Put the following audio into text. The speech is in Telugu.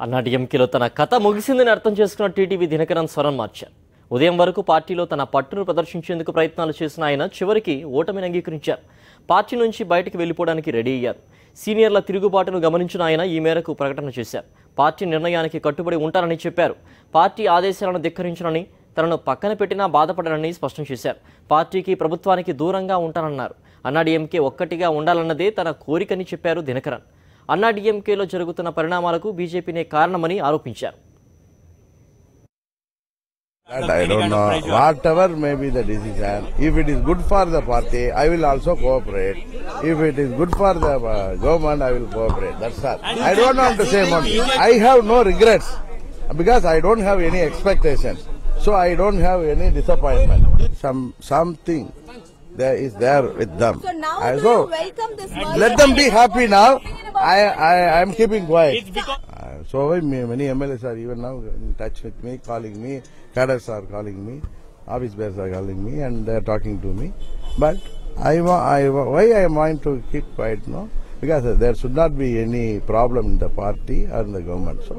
అన్నాడీఎంకేలో తన కథ ముగిసిందని అర్థం చేసుకున్న టీటీవీ దినకరన్ స్వరం మార్చారు. ఉదయం వరకు పార్టీలో తన పట్టును ప్రదర్శించేందుకు ప్రయత్నాలు చేసిన ఆయన చివరికి ఓటమిని అంగీకరించారు. పార్టీ నుంచి బయటకు వెళ్ళిపోవడానికి రెడీ అయ్యారు. సీనియర్ల తిరుగుబాటును గమనించిన ఆయన ఈ మేరకు ప్రకటన చేశారు. పార్టీ నిర్ణయానికి కట్టుబడి ఉంటారని చెప్పారు. పార్టీ ఆదేశాలను ధిక్కరించనని తనను పక్కన పెట్టినా బాధపడనని స్పష్టం చేశారు. పార్టీకి ప్రభుత్వానికి దూరంగా ఉంటానన్నారు. అన్నాడీఎంకే ఒక్కటిగా ఉండాలన్నదే తన కోరికని చెప్పారు దినకరన్. అన్నాడీఎంకేలో జరుగుతున్న పరిణామాలకు బీజేపీనే కారణమని ఆరోపించారు That I don't know. Whatever may be the decision, if it is good for the party, I will also cooperate. If it is good for the uh, government, I will cooperate. That's all. I don't want to say more. I have no regrets because I don't have any expectations. So I don't have any disappointment. Some something there is there with them. So now I, do you welcome this let them be happy now. I I I am keeping quiet. Uh, so ma- many MLAs are even now in touch with me, calling me. Cadres are calling me. Office bearers are calling me, and they are talking to me. But I, I why I want to keep quiet now? Because there should not be any problem in the party or in the government. So